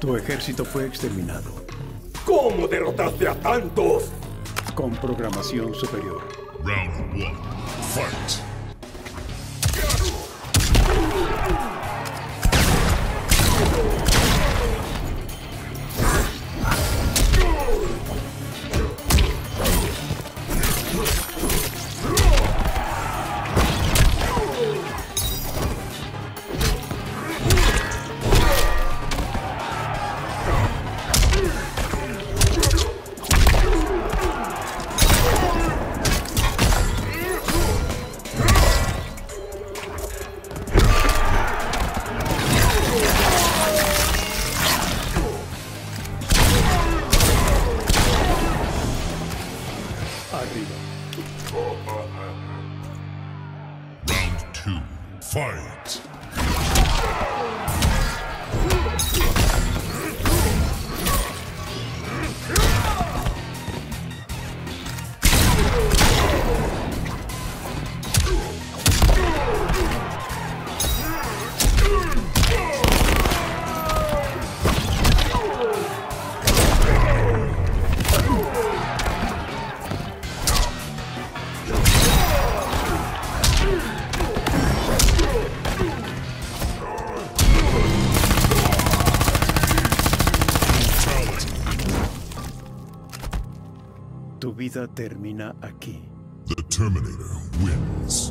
Tu ejército fue exterminado. ¿Cómo derrotaste a tantos? Con programación superior. Round one. Fight. Round two. Fight. Tu vida termina aquí. The Terminator wins.